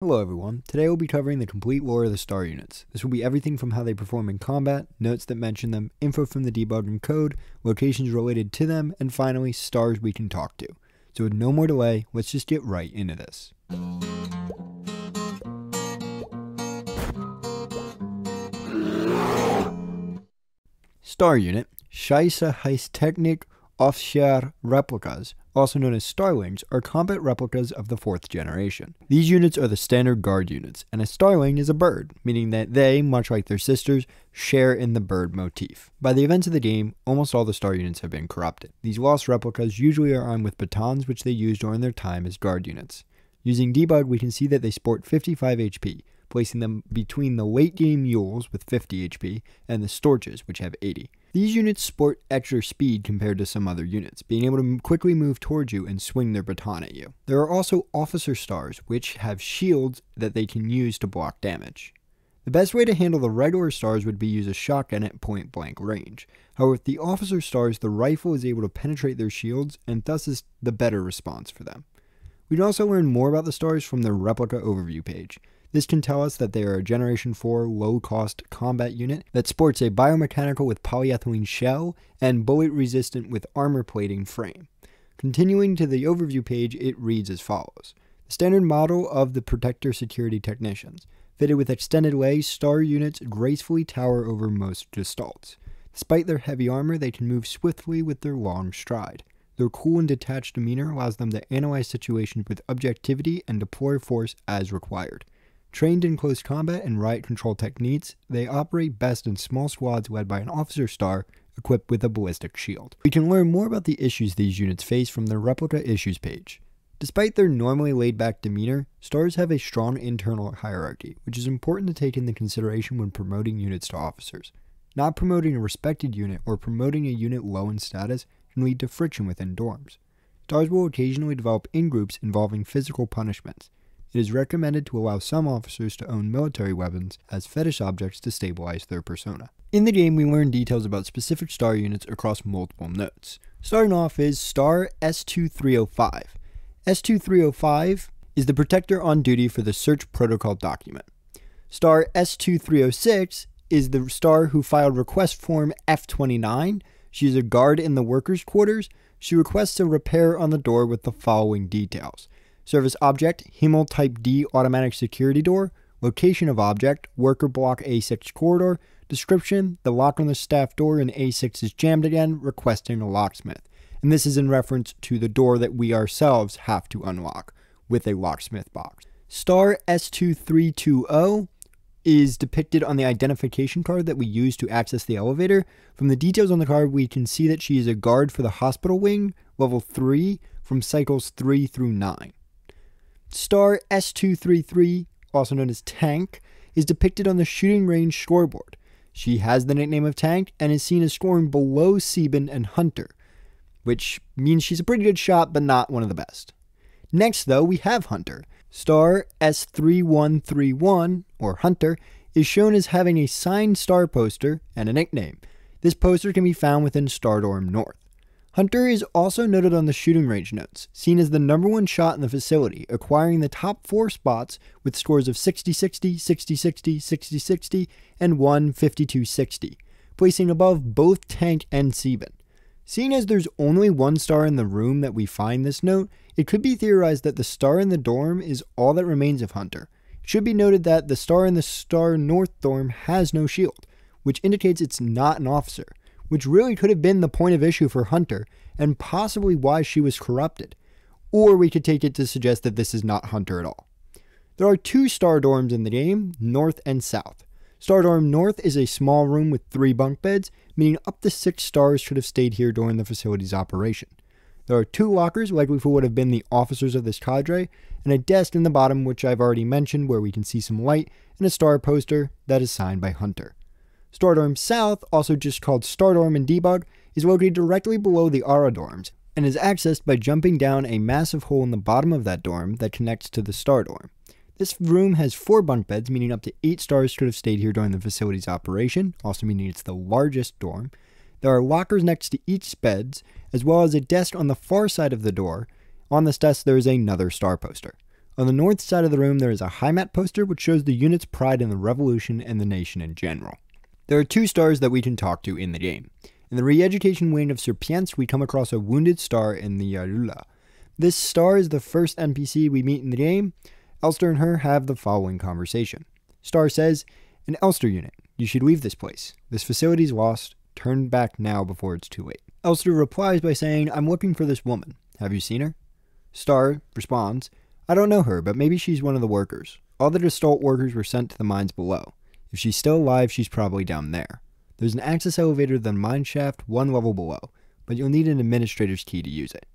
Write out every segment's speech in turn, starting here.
Hello everyone, today we'll be covering the complete lore of the star units. This will be everything from how they perform in combat, notes that mention them, info from the debugging code, locations related to them, and finally, stars we can talk to. So with no more delay, let's just get right into this. Star Unit, Scheiße heißt Technik Offshore Replicas, also known as Starlings, are combat replicas of the fourth generation. These units are the standard guard units, and a Starling is a bird, meaning that they, much like their sisters, share in the bird motif. By the events of the game, almost all the star units have been corrupted. These lost replicas usually are armed with batons which they used during their time as guard units. Using debug, we can see that they sport 55 HP, placing them between the late game mules with 50 HP and the storches, which have 80. These units sport extra speed compared to some other units, being able to quickly move towards you and swing their baton at you. There are also officer stars, which have shields that they can use to block damage. The best way to handle the regular stars would be use a shotgun at point blank range. However, with the officer stars, the rifle is able to penetrate their shields and thus is the better response for them. We can also learn more about the stars from their replica overview page. This can tell us that they are a Generation 4 low cost combat unit that sports a biomechanical with polyethylene shell and bullet resistant with armor plating frame. Continuing to the overview page, it reads as follows The standard model of the Protector Security Technicians. Fitted with extended legs, star units gracefully tower over most gestalts. Despite their heavy armor, they can move swiftly with their long stride. Their cool and detached demeanor allows them to analyze situations with objectivity and deploy force as required. Trained in close combat and riot control techniques, they operate best in small squads led by an officer star equipped with a ballistic shield. We can learn more about the issues these units face from their replica issues page. Despite their normally laid back demeanor, stars have a strong internal hierarchy, which is important to take into consideration when promoting units to officers. Not promoting a respected unit or promoting a unit low in status can lead to friction within dorms. Stars will occasionally develop in groups involving physical punishments. It is recommended to allow some officers to own military weapons as fetish objects to stabilize their persona. In the game, we learn details about specific star units across multiple notes. Starting off is Star S2305. S2305 is the protector on duty for the search protocol document. Star S2306 is the star who filed request form F29 she is a guard in the workers' quarters. She requests a repair on the door with the following details Service object, Himmel Type D automatic security door. Location of object, worker block A6 corridor. Description, the lock on the staff door in A6 is jammed again, requesting a locksmith. And this is in reference to the door that we ourselves have to unlock with a locksmith box. Star S2320 is depicted on the identification card that we use to access the elevator. From the details on the card, we can see that she is a guard for the hospital wing, level 3, from cycles 3 through 9. Star S233, also known as Tank, is depicted on the shooting range scoreboard. She has the nickname of Tank and is seen as scoring below Sieben and Hunter, which means she's a pretty good shot, but not one of the best. Next, though, we have Hunter. Star S3131, or Hunter, is shown as having a signed star poster and a nickname. This poster can be found within Stardorm North. Hunter is also noted on the shooting range notes, seen as the number one shot in the facility, acquiring the top four spots with scores of 60 60, 60 60, 60 60, and 1 52 60, placing above both Tank and Sieben. Seeing as there's only one star in the room that we find this note, it could be theorized that the star in the dorm is all that remains of Hunter. It should be noted that the star in the Star North dorm has no shield, which indicates it's not an officer, which really could have been the point of issue for Hunter and possibly why she was corrupted. Or we could take it to suggest that this is not Hunter at all. There are two star dorms in the game, North and South. Stardorm North is a small room with three bunk beds, meaning up to six stars should have stayed here during the facility's operation. There are two lockers, likely for what have been the officers of this cadre, and a desk in the bottom, which I've already mentioned, where we can see some light, and a star poster that is signed by Hunter. Stardorm South, also just called Stardorm in debug, is located directly below the Aura dorms, and is accessed by jumping down a massive hole in the bottom of that dorm that connects to the Stardorm. This room has four bunk beds, meaning up to eight stars could have stayed here during the facility's operation, also meaning it's the largest dorm. There are lockers next to each beds, as well as a desk on the far side of the door. On this desk, there is another star poster. On the north side of the room, there is a Heimat poster which shows the unit's pride in the revolution and the nation in general. There are two stars that we can talk to in the game. In the re-education wing of Sierpinski, we come across a wounded star in the Yarula. This star is the first NPC we meet in the game. Elster and her have the following conversation. Star says, An Elster unit, you should leave this place. This facility's lost. Turn back now before it's too late. Elster replies by saying, I'm looking for this woman. Have you seen her? Star responds, I don't know her, but maybe she's one of the workers. All the Gestalt workers were sent to the mines below. If she's still alive, she's probably down there. There's an access elevator to the mine shaft one level below, but you'll need an administrator's key to use it.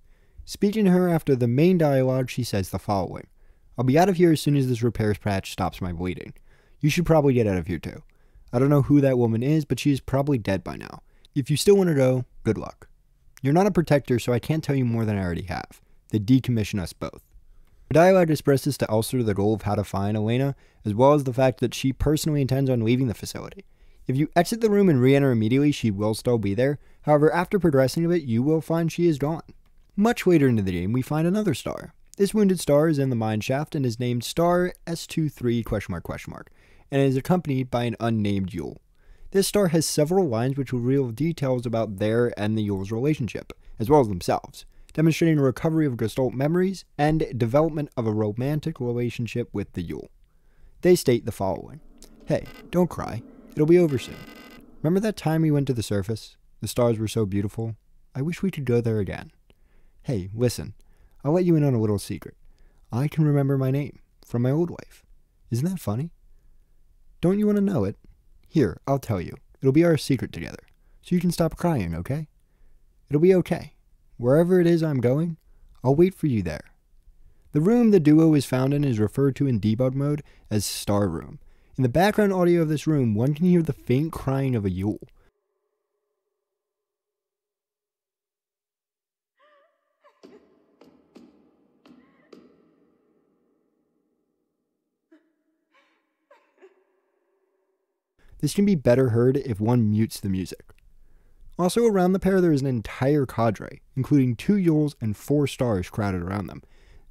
Speaking to her after the main dialogue, she says the following I'll be out of here as soon as this repairs patch stops my bleeding. You should probably get out of here too. I don't know who that woman is, but she is probably dead by now. If you still want to go, good luck. You're not a protector, so I can't tell you more than I already have. They decommission us both. Dialogue expresses to Elster the goal of how to find Elena, as well as the fact that she personally intends on leaving the facility. If you exit the room and re-enter immediately, she will still be there. However, after progressing a bit, you will find she is gone. Much later into the game, we find another star. This wounded star is in the mine shaft and is named Star S23 question mark question mark, and is accompanied by an unnamed Yule. This star has several lines which reveal details about their and the Yule's relationship, as well as themselves, demonstrating a recovery of Gestalt memories and development of a romantic relationship with the Yule. They state the following Hey, don't cry. It'll be over soon. Remember that time we went to the surface? The stars were so beautiful. I wish we could go there again. Hey, listen. I'll let you in on a little secret. I can remember my name from my old wife. Isn't that funny? Don't you want to know it? Here, I'll tell you. It'll be our secret together. So you can stop crying, okay? It'll be okay. Wherever it is I'm going, I'll wait for you there. The room the duo is found in is referred to in debug mode as Star Room, in the background audio of this room, one can hear the faint crying of a Yule. This can be better heard if one mutes the music. Also, around the pair, there is an entire cadre, including two Yules and four stars crowded around them.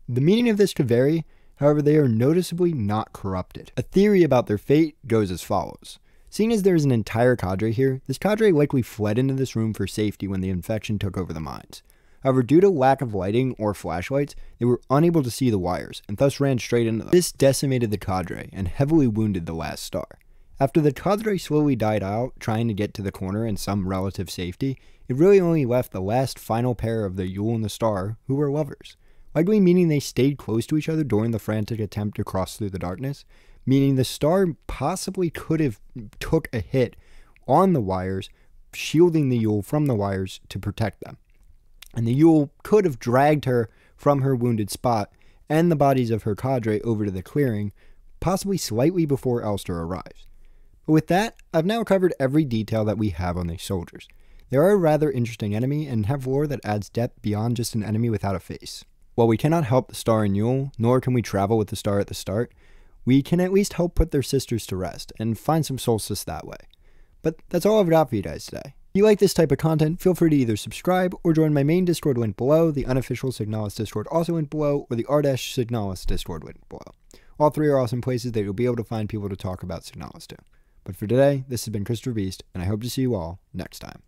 The meaning of this could vary, However, they are noticeably not corrupted. A theory about their fate goes as follows. Seeing as there is an entire cadre here, this cadre likely fled into this room for safety when the infection took over the mines. However, due to lack of lighting or flashlights, they were unable to see the wires, and thus ran straight into them. This decimated the cadre and heavily wounded the last star. After the cadre slowly died out, trying to get to the corner in some relative safety, it really only left the last final pair of the Yule and the Star, who were lovers likely meaning they stayed close to each other during the frantic attempt to cross through the darkness, meaning the star possibly could have took a hit on the wires, shielding the Yule from the wires to protect them. And the Yule could have dragged her from her wounded spot and the bodies of her cadre over to the clearing, possibly slightly before Elster arrives. But with that, I've now covered every detail that we have on these soldiers. They are a rather interesting enemy and have lore that adds depth beyond just an enemy without a face. While we cannot help the star and Yule, nor can we travel with the star at the start, we can at least help put their sisters to rest and find some solstice that way. But that's all I've got for you guys today. If you like this type of content, feel free to either subscribe or join my main Discord link below, the unofficial Signalis Discord also linked below, or the Ardash Signalis Discord link below. All three are awesome places that you'll be able to find people to talk about Signalis to. But for today, this has been Christopher Beast, and I hope to see you all next time.